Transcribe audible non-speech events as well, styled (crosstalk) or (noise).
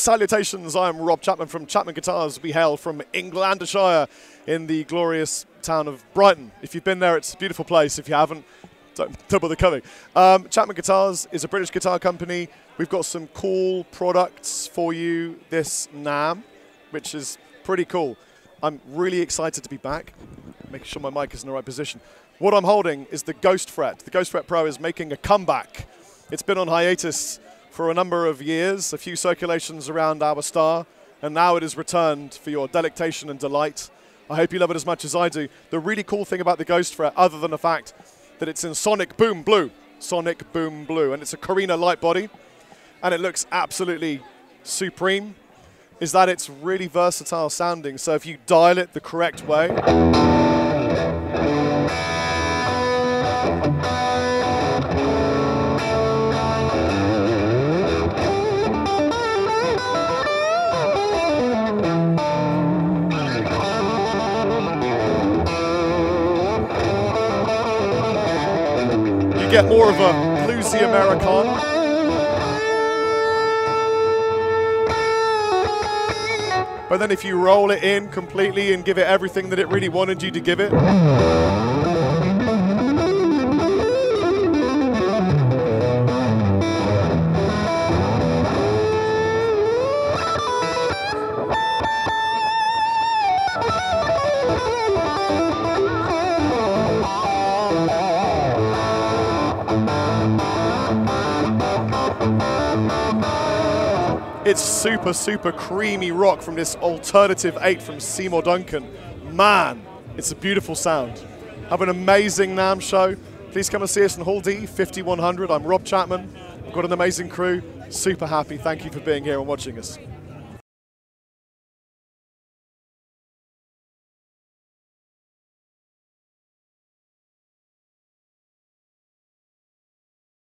salutations. I'm Rob Chapman from Chapman Guitars. We hail from Englandershire in the glorious town of Brighton. If you've been there, it's a beautiful place. If you haven't, don't, (laughs) don't bother coming. Um, Chapman Guitars is a British guitar company. We've got some cool products for you this NAMM, which is pretty cool. I'm really excited to be back, making sure my mic is in the right position. What I'm holding is the Ghost Fret. The Ghost Fret Pro is making a comeback. It's been on hiatus for a number of years, a few circulations around our star, and now it is returned for your delectation and delight. I hope you love it as much as I do. The really cool thing about the Ghost Fret, other than the fact that it's in Sonic Boom Blue, Sonic Boom Blue, and it's a Carina light body, and it looks absolutely supreme, is that it's really versatile sounding. So if you dial it the correct way, get more of a bluesy Americana. But then if you roll it in completely and give it everything that it really wanted you to give it, It's super, super creamy rock from this alternative 8 from Seymour Duncan. Man, it's a beautiful sound. Have an amazing NAMM show. Please come and see us in Hall D, 5100. I'm Rob Chapman. I've got an amazing crew. Super happy. Thank you for being here and watching us.